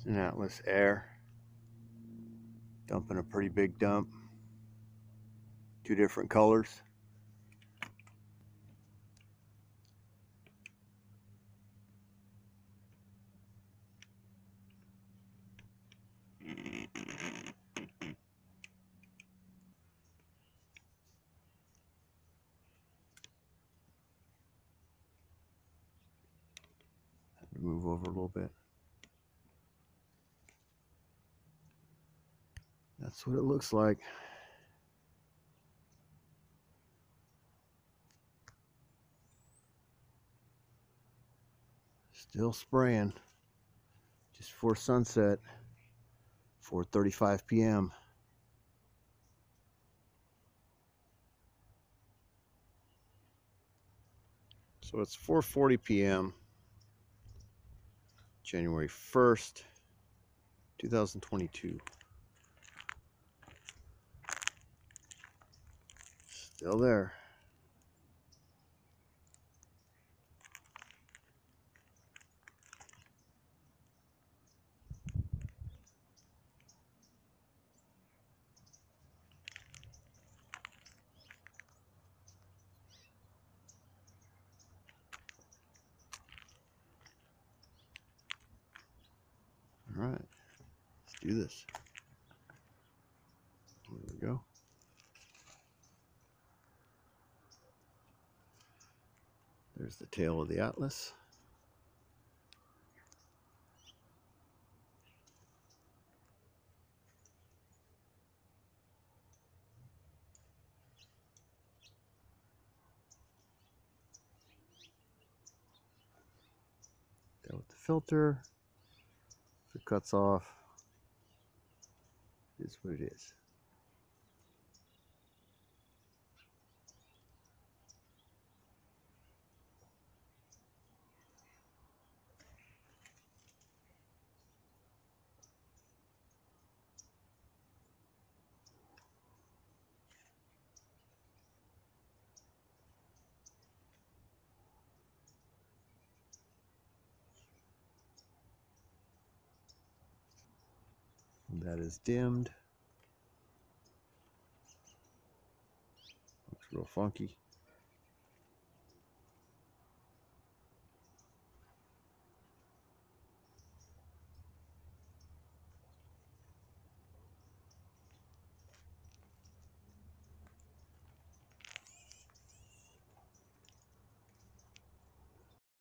It's an Atlas Air. Dumping a pretty big dump. Two different colors. Move over a little bit. That's what it looks like. Still spraying. Just before sunset. 4.35 p.m. So it's 4.40 p.m. January 1st, 2022. Still there. All right, let's do this. There we go. There's the tail of the Atlas. Down with the filter. If it cuts off, it is what it is. That is dimmed. Looks real funky.